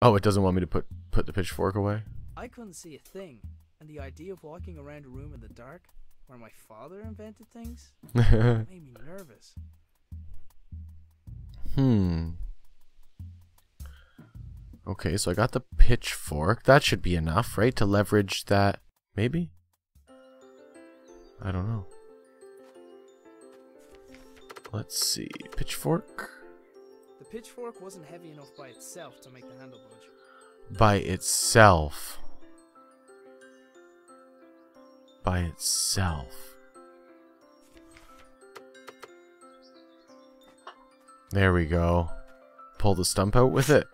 Oh, it doesn't want me to put put the pitchfork away. I couldn't see a thing, and the idea of walking around a room in the dark where my father invented things made me nervous. hmm. Okay, so I got the pitchfork. That should be enough, right? To leverage that. Maybe? I don't know. Let's see. Pitchfork. Pitchfork wasn't heavy enough by itself to make the handle budge. By itself. By itself. There we go. Pull the stump out with it.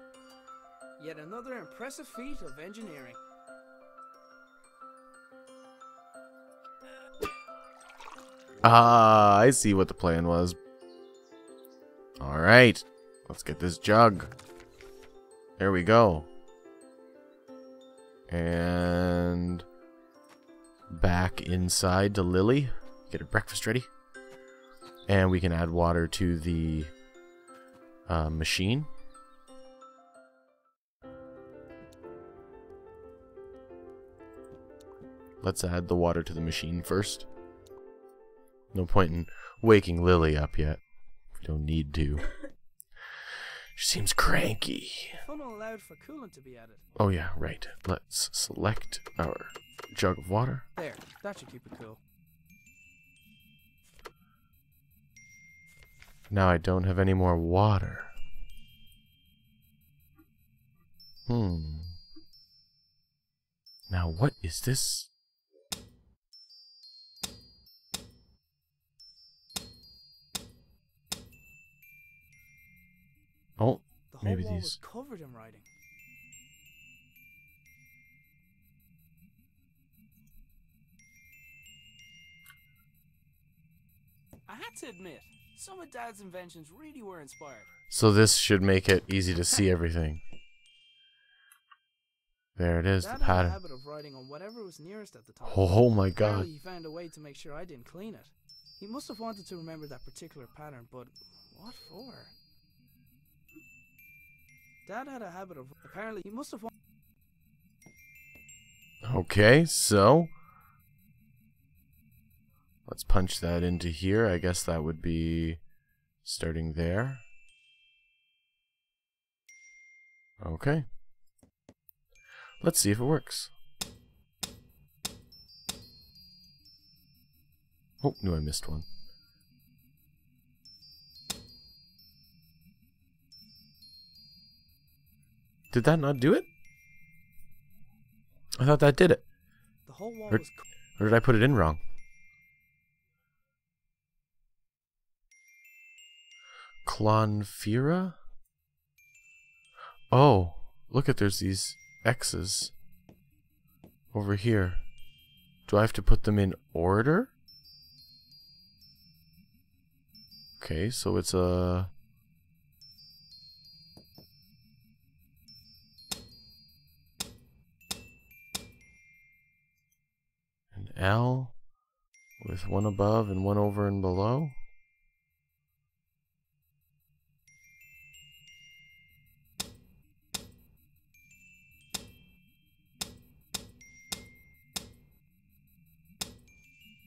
Yet another impressive feat of engineering. Ah, I see what the plan was. Alright. Let's get this jug. There we go. And back inside to Lily. Get her breakfast ready. And we can add water to the uh, machine. Let's add the water to the machine first. No point in waking Lily up yet. We don't need to. She seems cranky. Funnel allowed for coolant to be added. Oh yeah, right. Let's select our jug of water. There, that should keep it cool. Now I don't have any more water. Hmm. Now what is this? Maybe wall these- was covered in writing. I had to admit, some of Dad's inventions really were inspired. so this should make it easy to see everything. There it is, Dad the had a pattern. habit of writing on whatever was nearest at the time. Oh, oh my god. Apparently he found a way to make sure I didn't clean it. He must have wanted to remember that particular pattern, but what for? Dad had a habit of apparently he must have Okay, so let's punch that into here. I guess that would be starting there. Okay. Let's see if it works. Oh, no, I missed one. Did that not do it? I thought that did it. the whole wall Or- was Or did I put it in wrong? Clonfera? Oh, look at there's these X's over here. Do I have to put them in order? Okay, so it's a L with one above and one over and below.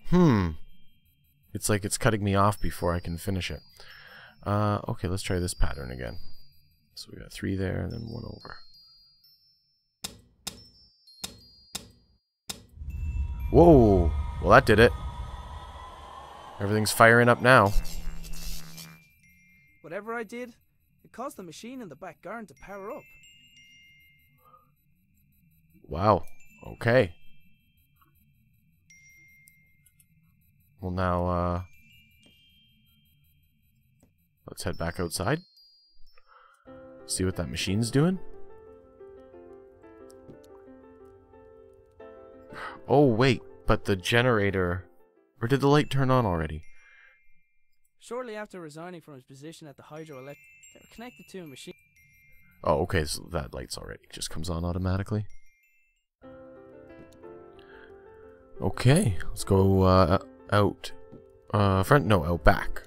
Hmm. It's like it's cutting me off before I can finish it. Uh, okay, let's try this pattern again. So we got three there and then one over. Whoa! Well, that did it. Everything's firing up now. whatever I did, it caused the machine in the back garden to power up. Wow. Okay. Well, now, uh... Let's head back outside. See what that machine's doing. Oh, wait. But the generator... Or did the light turn on already? Shortly after resigning from his position at the hydroelectric, they were connected to a machine. Oh, okay, so that light's already just comes on automatically. Okay, let's go uh, out uh, front. No, out back.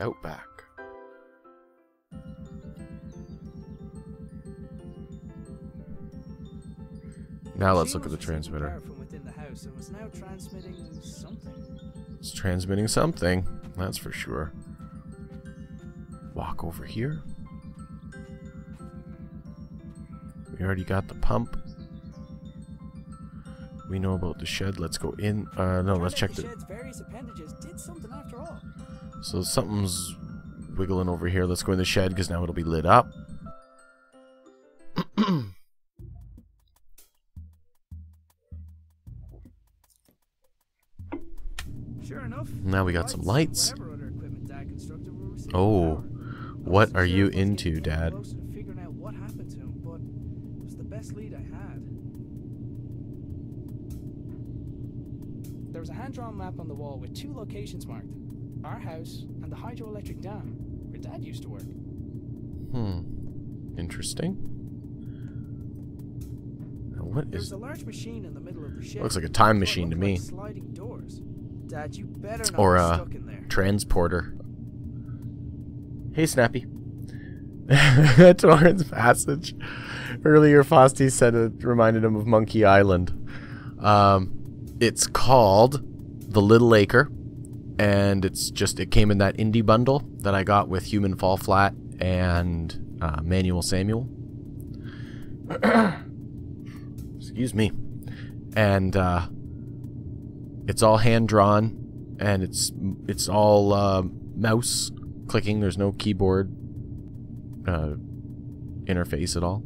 Outback. Now let's look at the transmitter. It's transmitting something, that's for sure. Walk over here. We already got the pump. We know about the shed. Let's go in. Uh, no, let's check the. So something's wiggling over here. Let's go in the shed because now it'll be lit up. enough. Now we got some lights. Whatever other equipment Dad constructed will receive Oh, what are you if I was into, Dad? closer to figuring out what happened to him, but it was the best lead I had. There was a hand-drawn map on the wall with two locations marked: our house and the hydroelectric dam, where Dad used to work. Hmm. Interesting. Now what is? was a large machine in the middle of the shed. Looks like a time machine to me. like Sliding doors. Dad, you better not Or a stuck in there. transporter. Hey, Snappy. Torrance Passage. Earlier, Fosty said it reminded him of Monkey Island. Um, it's called The Little Acre, and it's just it came in that indie bundle that I got with Human Fall Flat and uh, Manuel Samuel. Excuse me. And uh, it's all hand drawn, and it's it's all uh, mouse clicking. There's no keyboard uh, interface at all.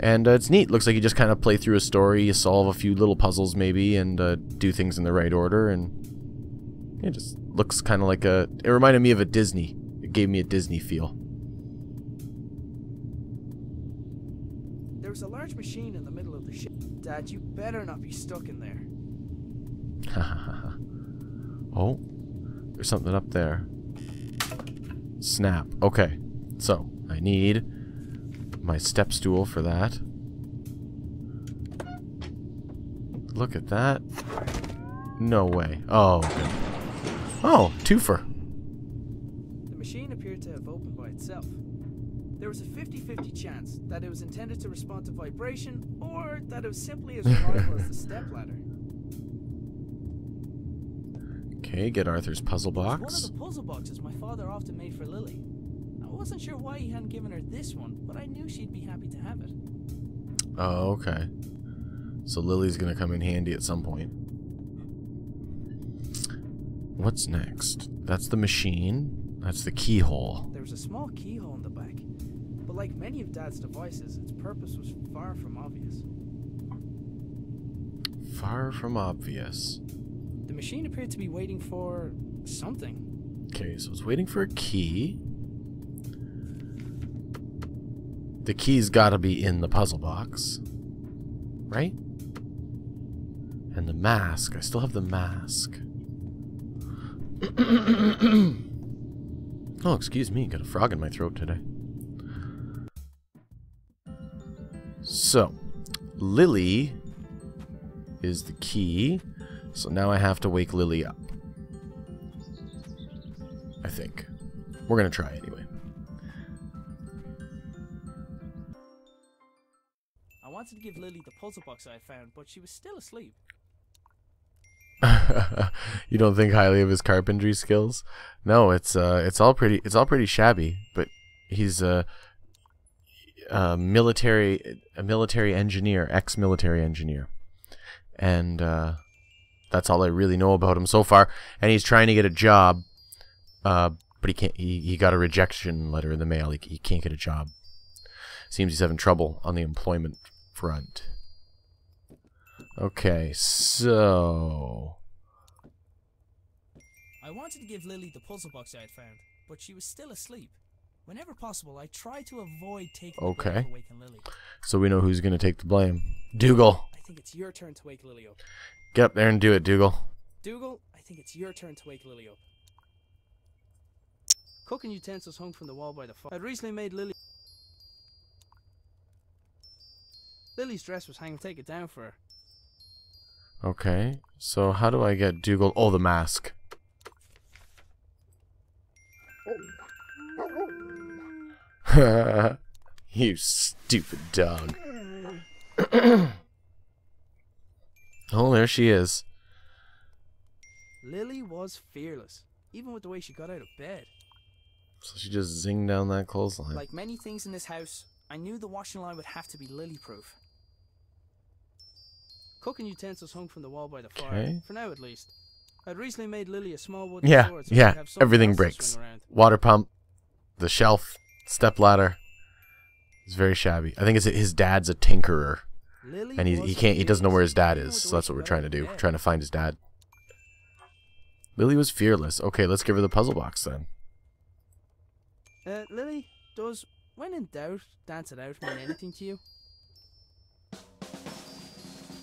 And uh, it's neat. Looks like you just kind of play through a story, you solve a few little puzzles maybe, and uh, do things in the right order. And it just looks kind of like a. It reminded me of a Disney. It gave me a Disney feel. There was a large machine in the middle of the ship. Dad, you better not be stuck in there. oh, there's something up there. Snap. Okay, so I need my step stool for that. Look at that. No way. Oh. Oh, twofer. The machine appeared to have opened by itself. There was a 50-50 chance that it was intended to respond to vibration or that it was simply as reliable as the stepladder. Okay, get Arthur's puzzle was one box. of the puzzle boxes my father often made for Lily. I wasn't sure why he hadn't given her this one, but I knew she'd be happy to have it. Oh, okay. So Lily's gonna come in handy at some point. What's next? That's the machine. That's the keyhole. There was a small keyhole in the back, but like many of Dad's devices, its purpose was far from obvious. Far from obvious. Machine appeared to be waiting for something. Okay, so it's waiting for a key. The key's gotta be in the puzzle box. Right? And the mask. I still have the mask. oh, excuse me. Got a frog in my throat today. So, Lily is the key. So now I have to wake Lily up. I think. We're gonna try anyway. I wanted to give Lily the puzzle box I found, but she was still asleep. you don't think highly of his carpentry skills? No, it's uh, it's all pretty, it's all pretty shabby. But he's a, a military, a military engineer, ex-military engineer, and uh, that's all I really know about him so far. And he's trying to get a job, uh, but he can't. He, he got a rejection letter in the mail. He, he can't get a job. Seems he's having trouble on the employment front. Okay, so I wanted to give Lily the puzzle box I had found, but she was still asleep. Whenever possible, I try to avoid taking Okay. Lily. so we know who's gonna take the blame. Dougal, I think it's your turn to wake Lily up. get up there and do it, Dougal. Dougal, I think it's your turn to wake Lily up. Cooking utensils hung from the wall by the fire. I'd recently made Lily. Lily's dress was hanging. Take it down for her. Okay, so how do I get Dougal? Oh, the mask. you stupid dog. oh, there she is. Lily was fearless, even with the way she got out of bed. So she just zinged down that clothesline. Like many things in this house, I knew the washing line would have to be lily proof. Cooking utensils hung from the wall by the fire, Okay. for now at least. I'd recently made Lily a small wooden yeah, sword so yeah. Everything breaks. Water pump, the shelf, step ladder. It's very shabby. I think it's his dad's a tinkerer, and he he can't he doesn't know where his dad is. So that's what we're trying to do. bed. trying to find his dad. Lily was fearless. Okay, let's give her the puzzle box then. Uh, Lily, does when in doubt, dance it out mean anything to you?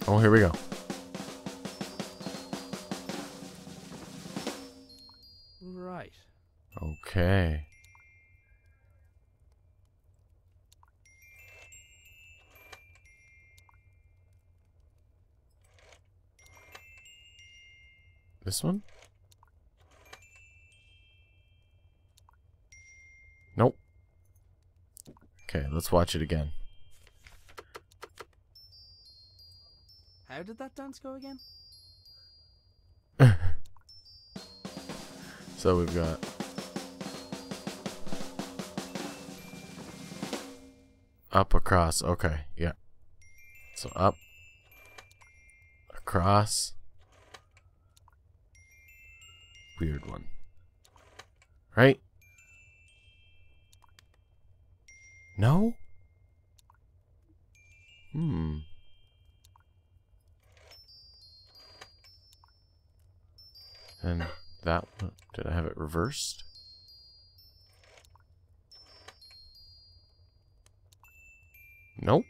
Oh, here we go. Right. Okay. This one? Nope. Okay, let's watch it again. How did that dance go again? So we've got up across. Okay, yeah. So up across. Weird one. Right? No? Hmm. And that one, did I have it reversed? Nope.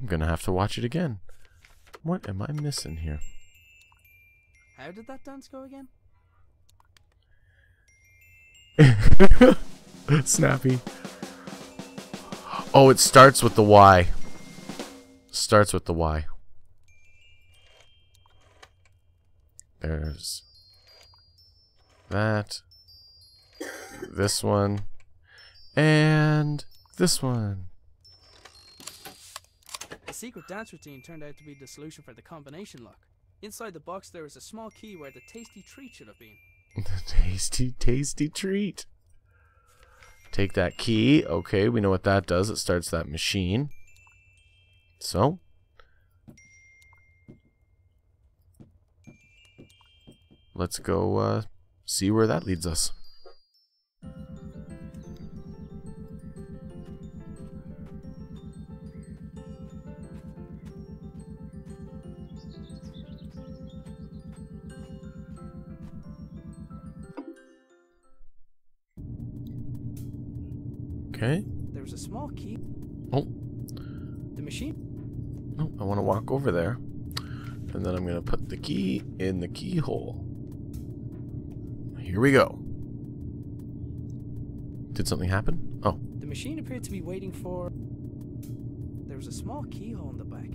I'm gonna have to watch it again. What am I missing here? How did that dance go again? Snappy. Oh, it starts with the Y. Starts with the Y. There's that. This one. And this one. The secret dance routine turned out to be the solution for the combination lock. Inside the box there was a small key where the tasty treat should have been. The tasty, tasty treat. Take that key. Okay, we know what that does. It starts that machine. So. Let's go uh, see where that leads us. Okay. There was a small key. Oh. The machine? No, I want to walk over there. And then I'm going to put the key in the keyhole. Here we go. Did something happen? Oh, The machine appeared to be waiting for. There was a small keyhole in the back.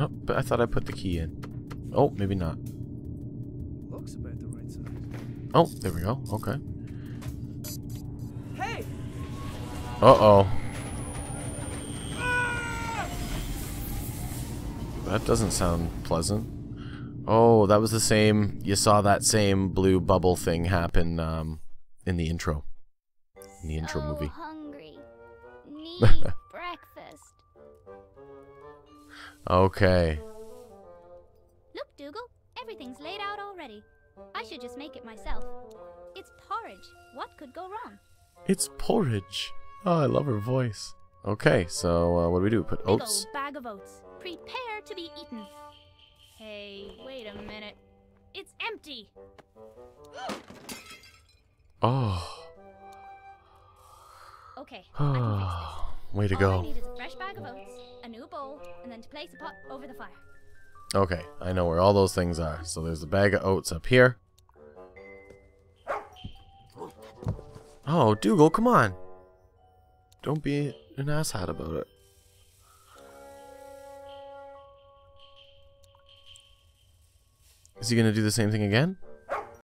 oh, but I thought I put the key in. Oh, maybe not. Looks about the right size. Oh, there we go. Okay. Uh-oh. That doesn't sound pleasant. Oh, that was the same. You saw that same blue bubble thing happen um, in the intro. In the intro so movie. hungry. Need breakfast. Okay. Look, Dougal, everything's laid out already. I should just make it myself. It's porridge. What could go wrong? It's porridge. Oh, I love her voice. Okay, so uh, what do we do? Put oats? old bag of oats. Prepare to be eaten. Hey, wait a minute. It's empty. Oh. Okay, I Oh. Way to. All I go. need is a fresh bag of oats, a new bowl, and then to place a pot over the fire. Okay, I know where all those things are. So there's a bag of oats up here. Oh, Dougal, come on. Don't be an asshat about it. Is he gonna do the same thing again?